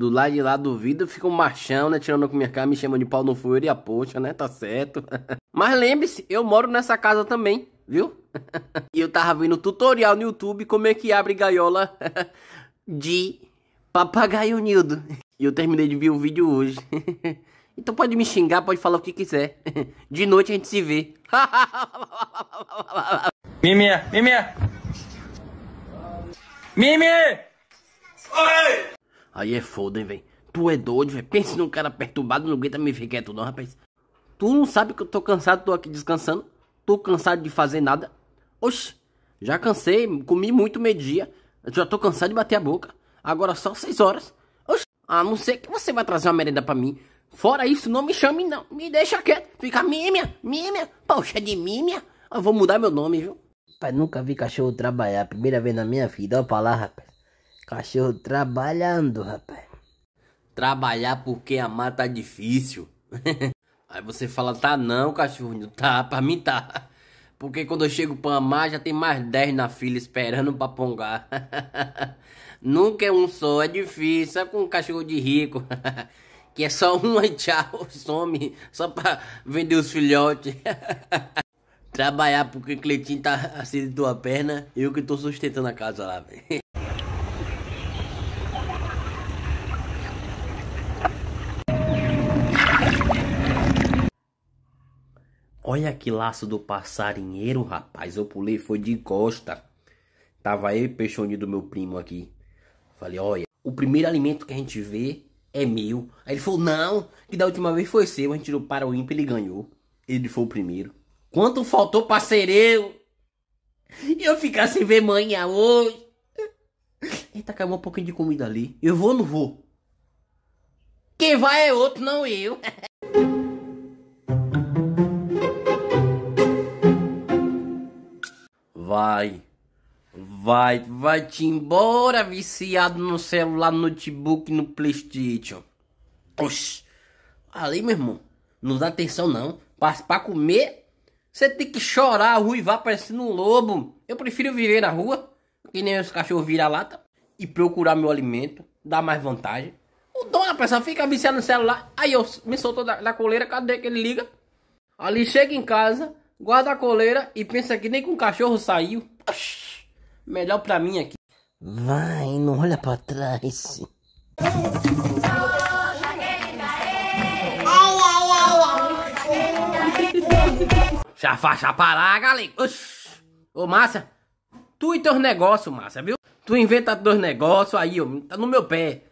do lado de lá do vidro fica um machão, né? Tirando com minha cara, me chamando de pau no furo e a poxa, né? Tá certo. Mas lembre-se, eu moro nessa casa também, viu? e eu tava vendo tutorial no YouTube como é que abre gaiola de papagaio Nildo. E eu terminei de ver o vídeo hoje. então pode me xingar, pode falar o que quiser. De noite a gente se vê. Mimia, Mimia! Mimi! Oi! Aí é foda, hein, velho. Tu é doido, velho. Pense num cara perturbado, não aguenta me ficar quieto não, rapaz. Tu não sabe que eu tô cansado, tô aqui descansando? Tô cansado de fazer nada? Oxi, já cansei, comi muito meio-dia. Já tô cansado de bater a boca. Agora só seis horas. Oxi, a não ser que você vai trazer uma merenda pra mim. Fora isso, não me chame não. Me deixa quieto. Fica mímia, mímia. Poxa de mímia. Eu vou mudar meu nome, viu? Pai, nunca vi cachorro trabalhar. Primeira vez na minha vida. Olha pra lá, rapaz. Cachorro trabalhando, rapaz. Trabalhar porque amar tá difícil. Aí você fala, tá não, cachorro. Tá, pra mim tá. Porque quando eu chego pra amar, já tem mais 10 na fila esperando pra pongar. Nunca é um só, é difícil. Só com um cachorro de rico. que é só um e tchau, some. Só pra vender os filhotes. Trabalhar porque o Cleitinho tá assim de tua perna. Eu que tô sustentando a casa lá, velho. Olha que laço do passarinheiro, rapaz. Eu pulei, foi de costa. Tava eu e peixoninho do meu primo aqui. Falei, olha, o primeiro alimento que a gente vê é meu. Aí ele falou, não, que da última vez foi seu. A gente tirou para o ímpio, ele ganhou. Ele foi o primeiro. Quanto faltou ser eu? Eu ficar sem ver manhã hoje. Eita, caiu um pouquinho de comida ali. Eu vou ou não vou? Quem vai é outro, não eu. Vai. Vai, vai te embora, viciado no celular, no notebook, no Playstation. Oxi. Ali, meu irmão, não dá atenção não. Pra comer, você tem que chorar, ruivar parecendo um lobo. Eu prefiro viver na rua, que nem os cachorros vira-lata, e procurar meu alimento, dá mais vantagem. O dono da pessoa fica viciado no celular, aí eu me solto da, da coleira, cadê que ele liga? Ali chega em casa, guarda a coleira e pensa que nem com o cachorro saiu. Oxi, melhor pra mim aqui. Vai, não olha pra trás. Já faixa parar, galera. Oxi. Ô, Márcia, tu e teus negócios, Márcia, viu? Tu inventa dois negócios aí, ó, tá no meu pé.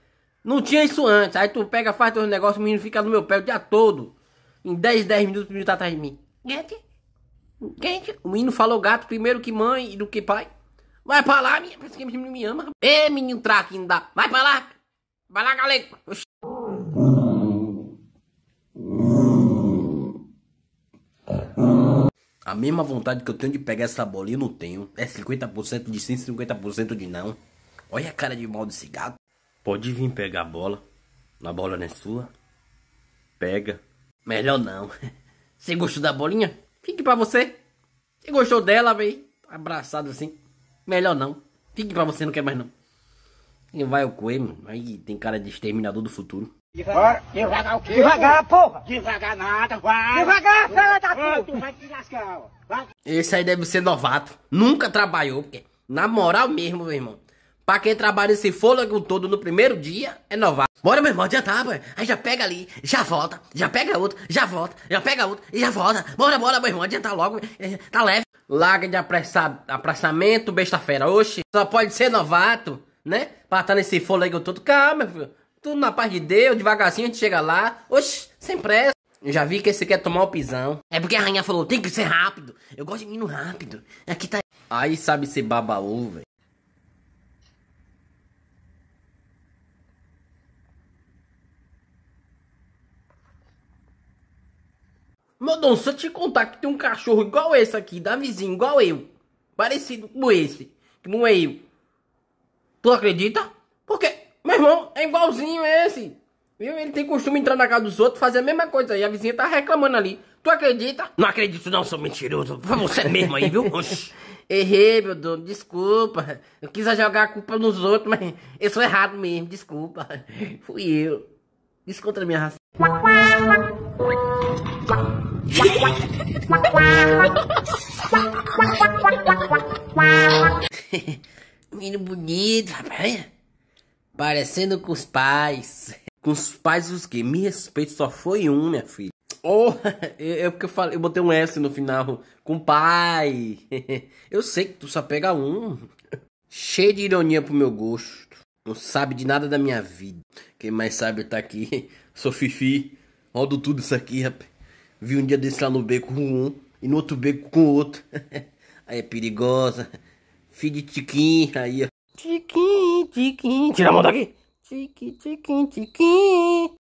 Não tinha isso antes. Aí tu pega, faz teus negócios, o menino fica no meu pé o dia todo. Em 10, 10 minutos o menino tá atrás de mim. Gente, gente. O menino falou gato primeiro que mãe e do que pai. Vai pra lá, minha. Parece que o menino me ama. Ê, menino traque, não dá. Vai pra lá. Vai lá, galera. Oxi. A mesma vontade que eu tenho de pegar essa bolinha, eu não tenho. É 50% de sim, 50% de não. Olha a cara de mal desse gato. Pode vir pegar a bola. A bola não é sua. Pega. Melhor não. Você gostou da bolinha? Fique pra você. Você gostou dela, véi? Abraçado assim. Melhor não. Fique pra você, não quer mais não. Quem vai o coelho, aí tem cara de exterminador do futuro. Devagar, devagar o quê? Devagar, porra! Devagar nada, vai! Devagar, fala da puta! Tu vai te lascar, vai! Esse aí deve ser novato. Nunca trabalhou, porque, na moral mesmo, meu irmão. Pra quem trabalha esse fôlego todo no primeiro dia, é novato. Bora, meu irmão, tá, pai. Aí já pega ali, já volta, já pega outro, já volta, já pega outro e já volta. Bora, bora, meu irmão, adianta logo, tá leve. Larga de apressar, apressamento, besta fera. Oxe, só pode ser novato, né? Pra estar tá nesse fôlego todo. Calma, meu filho. Tudo na paz de Deus, devagarzinho a gente chega lá. Oxi, sem pressa. Já vi que esse quer tomar o pisão. É porque a rainha falou, tem que ser rápido. Eu gosto de menino rápido. Aqui tá... Aí sabe ser babaú, velho. Meu Deus, se eu te contar que tem um cachorro igual esse aqui, da vizinha, igual eu. Parecido com esse, que não é eu. Tu acredita? Porque meu irmão, é igualzinho esse. Viu? Ele tem costume de entrar na casa dos outros, fazer a mesma coisa. E a vizinha tá reclamando ali. Tu acredita? Não acredito não, sou mentiroso. Foi você mesmo aí, viu? Errei, meu dono, desculpa. Eu quis jogar a culpa nos outros, mas eu sou errado mesmo, desculpa. Fui eu. Isso contra a minha raça. Menino bonito, rapaz. Parecendo com os pais. Com os pais os que? Me respeito, só foi um, minha filha. Oh, é porque eu falei, eu botei um S no final. Com pai. Eu sei que tu só pega um. Cheio de ironia pro meu gosto. Não sabe de nada da minha vida. Quem mais sabe tá aqui. Sou Fifi. Rodo tudo isso aqui, rapaz. Vi um dia desse lá no beco com um e no outro beco com outro. Aí é perigosa. Filho de Tiquinho, aí ó. Tiquinho, Tiquinho. Tira a mão daqui. Tiqui, Tiquinho, Tiquinho.